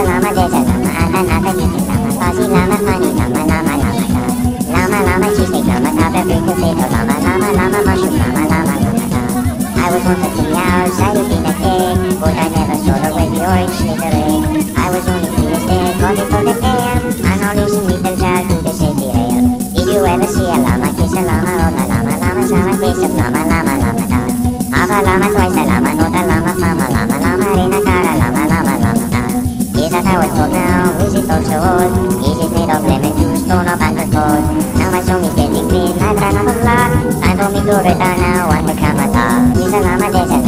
lama, there's a llama, and another naked llama, fuzzy llama, funny llama, llama, llama, llama. Llama, llama, cheesesteak llama, top every potato llama, llama, llama, mushroom llama, llama, llama, llama. I was born 15 hours, I did in a day, but I never saw the way the orange slithered. I was only three years dead, calling for the air, and all these little child to the safety rail. Did you ever see a llama kiss a llama, oh the llama, llama, llama, face of llama, llama, llama, llama. A llama, a llama, not a llama, Is that how it's called now? Is it also old? Is it made of lemon juice, stone or banker cold? Now my song is getting clean, I've run out of luck. Time for me return now, want to come a dog. Is a llama, there's